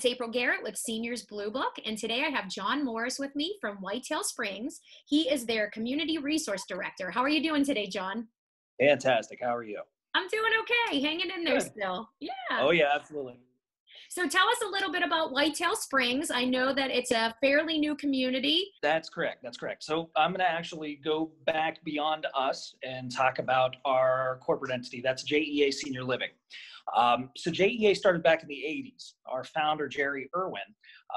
It's April Garrett with Seniors Blue Book, and today I have John Morris with me from Whitetail Springs. He is their Community Resource Director. How are you doing today, John? Fantastic. How are you? I'm doing okay, hanging in there Good. still. Yeah. Oh, yeah, absolutely. So tell us a little bit about Whitetail Springs. I know that it's a fairly new community. That's correct. That's correct. So I'm going to actually go back beyond us and talk about our corporate entity. That's JEA Senior Living. Um, so JEA started back in the 80s. Our founder, Jerry Irwin,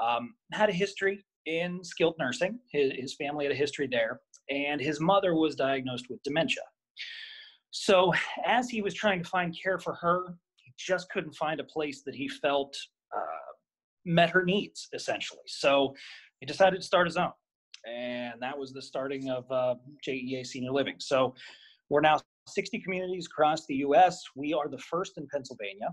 um, had a history in skilled nursing. His, his family had a history there, and his mother was diagnosed with dementia. So as he was trying to find care for her, he just couldn't find a place that he felt uh, met her needs, essentially. So he decided to start his own. And that was the starting of uh, JEA Senior Living. So we're now 60 communities across the US. We are the first in Pennsylvania.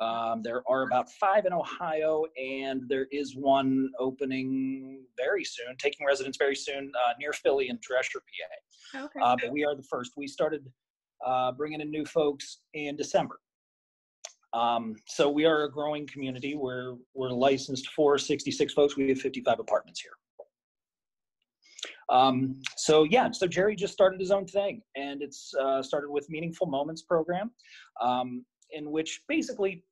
Um, there are about five in Ohio, and there is one opening very soon, taking residents very soon uh, near Philly in Dresher, PA. Okay. Uh, but we are the first. We started uh, bringing in new folks in December. Um, so we are a growing community. We're we're licensed for 66 folks. We have 55 apartments here. Um, so yeah, so Jerry just started his own thing, and it's uh, started with Meaningful Moments program, um, in which basically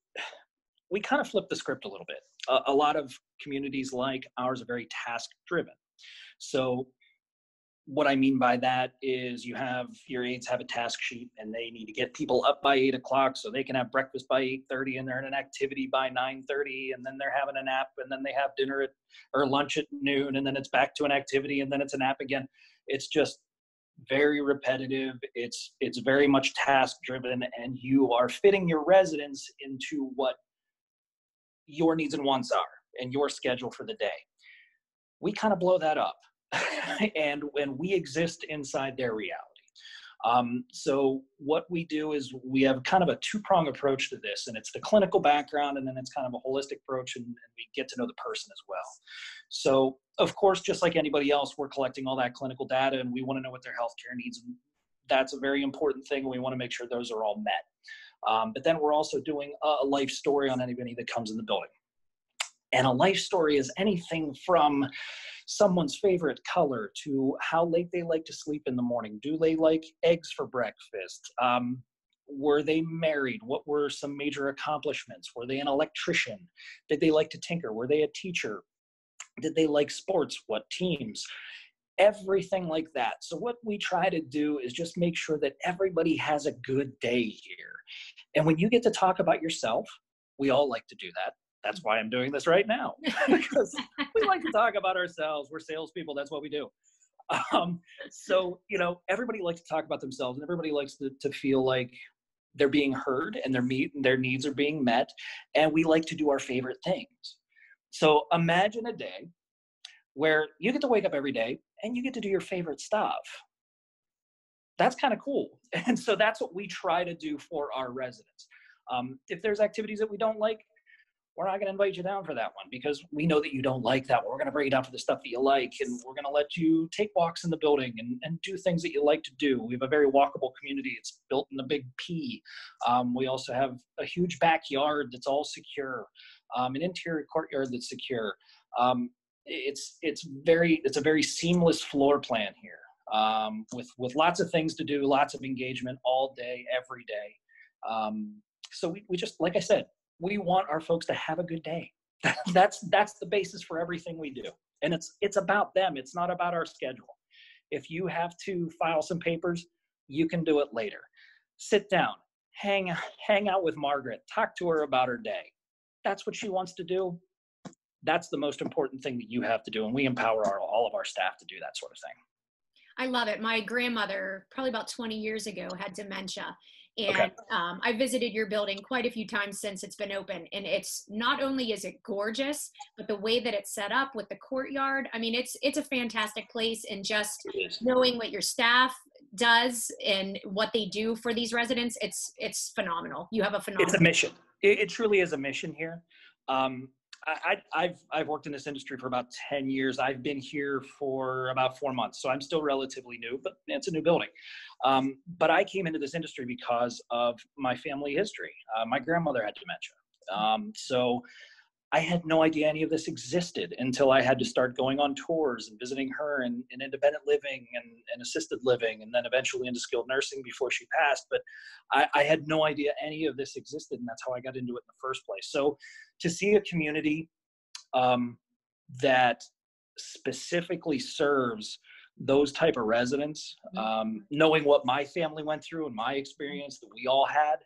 we kind of flip the script a little bit. A, a lot of communities like ours are very task driven. So what I mean by that is you have your aides have a task sheet and they need to get people up by eight o'clock so they can have breakfast by eight thirty and they're in an activity by nine thirty and then they're having a nap and then they have dinner at or lunch at noon and then it's back to an activity and then it's a nap again. It's just very repetitive. It's it's very much task driven and you are fitting your residents into what your needs and wants are and your schedule for the day. We kind of blow that up and when we exist inside their reality. Um, so what we do is we have kind of a two-prong approach to this, and it's the clinical background, and then it's kind of a holistic approach, and, and we get to know the person as well. So of course, just like anybody else, we're collecting all that clinical data, and we want to know what their healthcare needs, that's a very important thing. And we want to make sure those are all met. Um, but then we're also doing a life story on anybody that comes in the building. And a life story is anything from someone's favorite color to how late they like to sleep in the morning. Do they like eggs for breakfast? Um, were they married? What were some major accomplishments? Were they an electrician? Did they like to tinker? Were they a teacher? Did they like sports? What teams? Everything like that. So, what we try to do is just make sure that everybody has a good day here. And when you get to talk about yourself, we all like to do that that's why I'm doing this right now because we like to talk about ourselves. We're salespeople. That's what we do. Um, so you know, everybody likes to talk about themselves, and everybody likes to, to feel like they're being heard and their meet their needs are being met. And we like to do our favorite things. So imagine a day where you get to wake up every day and you get to do your favorite stuff. That's kind of cool. And so that's what we try to do for our residents. Um, if there's activities that we don't like, we're not going to invite you down for that one because we know that you don't like that one. We're going to bring you down for the stuff that you like, and we're going to let you take walks in the building and, and do things that you like to do. We have a very walkable community. It's built in a big P. Um, we also have a huge backyard that's all secure, um, an interior courtyard that's secure. Um, it's it's very it's a very seamless floor plan here um, with with lots of things to do, lots of engagement all day, every day. Um, so we, we just like I said, we want our folks to have a good day. that's that's the basis for everything we do. And it's it's about them. It's not about our schedule. If you have to file some papers, you can do it later. Sit down, hang hang out with Margaret, talk to her about her day. That's what she wants to do. That's the most important thing that you have to do, and we empower our, all of our staff to do that sort of thing. I love it. My grandmother, probably about 20 years ago, had dementia, and okay. um, I visited your building quite a few times since it's been open. And it's not only is it gorgeous, but the way that it's set up with the courtyard. I mean, it's it's a fantastic place. And just knowing what your staff does and what they do for these residents, it's it's phenomenal. You have a phenomenal. It's a mission. It, it truly is a mission here. Um, I, have I've worked in this industry for about 10 years. I've been here for about four months, so I'm still relatively new, but it's a new building. Um, but I came into this industry because of my family history. Uh, my grandmother had dementia. Um, so I had no idea any of this existed until I had to start going on tours and visiting her in, in independent living and, and, assisted living, and then eventually into skilled nursing before she passed. But I, I, had no idea any of this existed, and that's how I got into it in the first place. So to see a community um, that specifically serves those type of residents, mm-hmm. um, knowing what my family went through and my experience that we all had,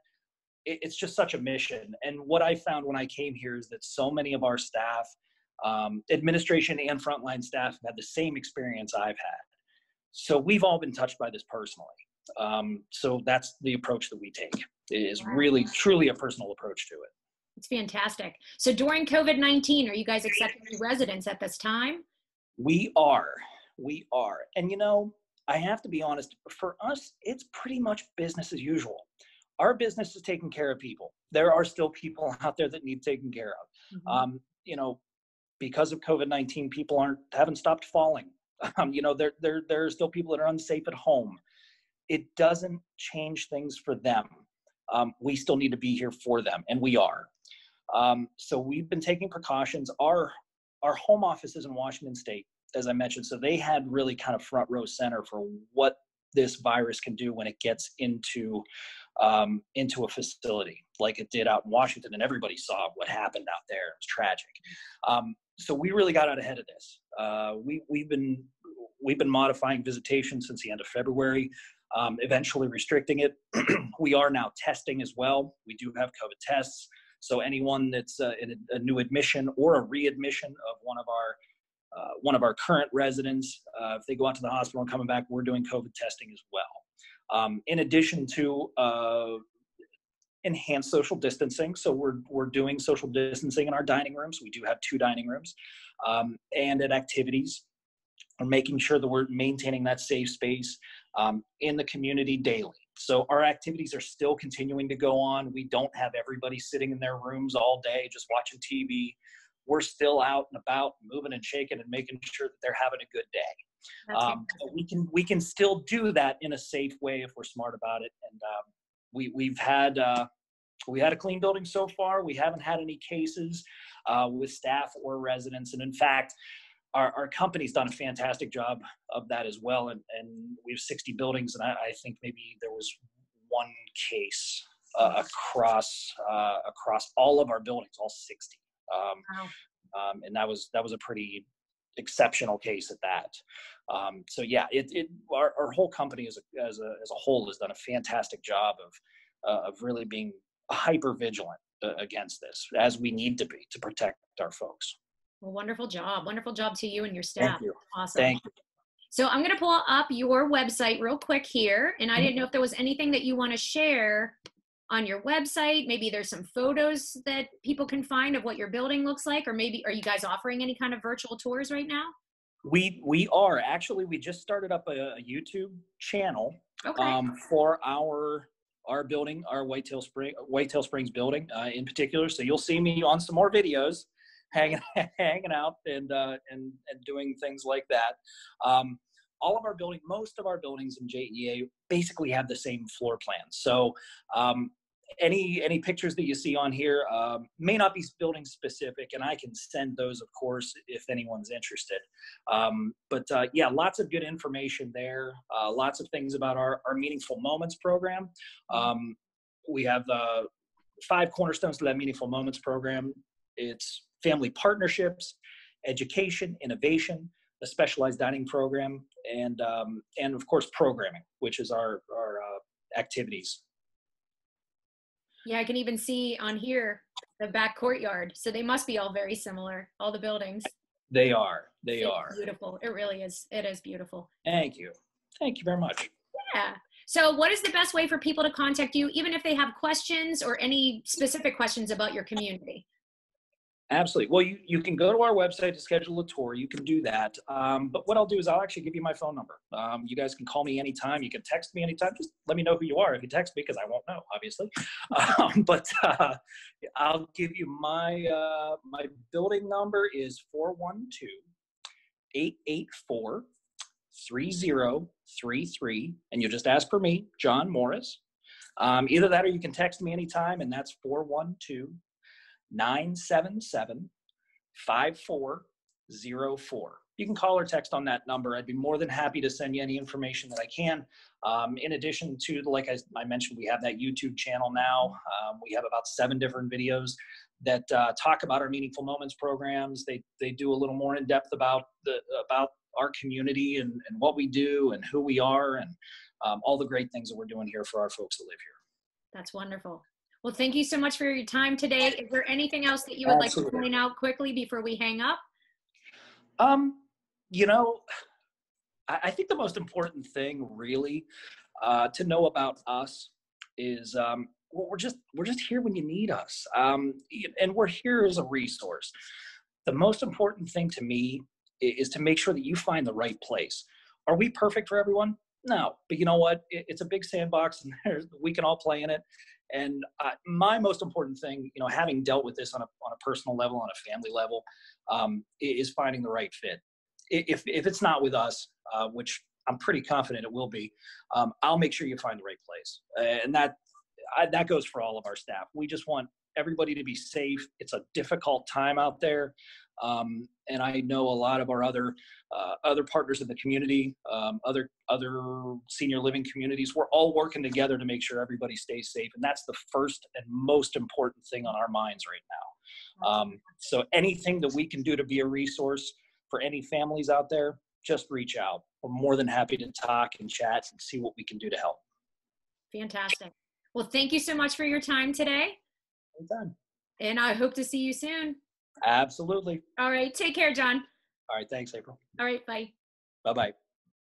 it's just such a mission. And what I found when I came here is that so many of our staff, um, administration and frontline staff, have had the same experience I've had. So we've all been touched by this personally. Um, so that's the approach that we take. It is really, truly a personal approach to it. It's fantastic. So during COVID 19, are you guys accepting residents at this time? We are. We are. And you know, I have to be honest, for us, it's pretty much business as usual our business is taking care of people. There are still people out there that need taken care of. Mm-hmm. Um, you know, because of COVID nineteen, people aren't haven't stopped falling. Um, you know, there there there are still people that are unsafe at home. It doesn't change things for them. Um, we still need to be here for them, and we are. Um, so we've been taking precautions. Our our home office is in Washington State, as I mentioned, so they had really kind of front row center for what this virus can do when it gets into um, into a facility like it did out in Washington, and everybody saw what happened out there. It was tragic. Um, so we really got out ahead of this. Uh, we we've been we've been modifying visitation since the end of February. Um, eventually restricting it. we are now testing as well. We do have COVID tests. So anyone that's uh, in a, a, new admission or a readmission of one of our uh, one of our current residents, uh, if they go out to the hospital and coming back, we're doing COVID testing as well. Um, in addition to uh, enhanced social distancing, so we're we're doing social distancing in our dining rooms. We do have two dining rooms, um, and at activities, we're making sure that we're maintaining that safe space um, in the community daily. So our activities are still continuing to go on. We don't have everybody sitting in their rooms all day just watching TV. We're still out and about, moving and shaking, and making sure that they're having a good day. Um, we can we can still do that in a safe way if we're smart about it. And um, we we've had uh, we had a clean building so far. We haven't had any cases uh, with staff or residents, and in fact. Our, our company's done a fantastic job of that as well, and, and we have 60 buildings, and I, I think maybe there was one case uh, across uh, across all of our buildings, all 60. Um, wow. um, and that was that was a pretty exceptional case at that. Um, so yeah, it, it our, our, whole company as a, as a as a whole has done a fantastic job of uh, of really being hyper vigilant uh, against this as we need to be to protect our folks. Well, wonderful job, wonderful job to you and your staff. Thank you. Awesome. Thank you. So I'm going to pull up your website real quick here, and I didn't know if there was anything that you want to share on your website. Maybe there's some photos that people can find of what your building looks like, or maybe are you guys offering any kind of virtual tours right now? We we are actually we just started up a, a YouTube channel okay. um, for our our building, our Whitetail Spring Whitetail Springs building uh, in particular. So you'll see me on some more videos, hanging hanging out and uh, and and doing things like that. Um, all of our building, most of our buildings in JEA basically have the same floor plan. So um, any any pictures that you see on here um, may not be building specific and i can send those of course if anyone's interested. Um, but uh, yeah lots of good information there uh, lots of things about our, our meaningful moments program. Um, we have uh, five cornerstones to that meaningful moments program. It's family partnerships education innovation a specialized dining program and um, and of course programming which is our our uh, activities yeah, I can even see on here the back courtyard. So they must be all very similar, all the buildings. They are. They it's are. Beautiful. It really is. It is beautiful. Thank you. Thank you very much. Yeah. So, what is the best way for people to contact you, even if they have questions or any specific questions about your community? Absolutely. Well, you, you can go to our website to schedule a tour. You can do that. Um, but what I'll do is I'll actually give you my phone number. Um, you guys can call me anytime. You can text me anytime. Just let me know who you are if you text me because I won't know, obviously. Um, but uh, I'll give you my uh, my building number is 412 884 3033. And you just ask for me, John Morris. Um, either that or you can text me anytime, and that's 412 977 5404. You can call or text on that number. I'd be more than happy to send you any information that I can. Um, in addition to, like I, I, mentioned, we have that YouTube channel now. Um, we have about seven different videos that uh, talk about our meaningful moments programs. They they do a little more in depth about the about our community and, and what we do and who we are and um, all the great things that we're doing here for our folks that live here. That's wonderful. Well, thank you so much for your time today. Is there anything else that you would Absolutely. like to point out quickly before we hang up? Um, you know, I, I think the most important thing really uh, to know about us is um, well, we're just we're just here when you need us, um, and we're here as a resource. The most important thing to me is to make sure that you find the right place. Are we perfect for everyone? No, but you know what? it's a big sandbox, and we can all play in it. And uh, my most important thing, you know, having dealt with this on a on a personal level, on a family level, um, is finding the right fit. If if it's not with us, uh, which I'm pretty confident it will be, um, I'll make sure you find the right place. And that I, that goes for all of our staff. We just want everybody to be safe. It's a difficult time out there. Um, and I know a lot of our other uh, other partners in the community, um, other other senior living communities. We're all working together to make sure everybody stays safe, and that's the first and most important thing on our minds right now. Um, so anything that we can do to be a resource for any families out there, just reach out. We're more than happy to talk and chat and see what we can do to help. Fantastic. Well, thank you so much for your time today. Anytime. And I hope to see you soon. Absolutely. All right. Take care, John. All right. Thanks, April. All right. Bye. Bye bye.